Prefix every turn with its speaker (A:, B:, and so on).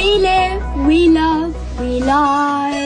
A: We live, we love, we lie.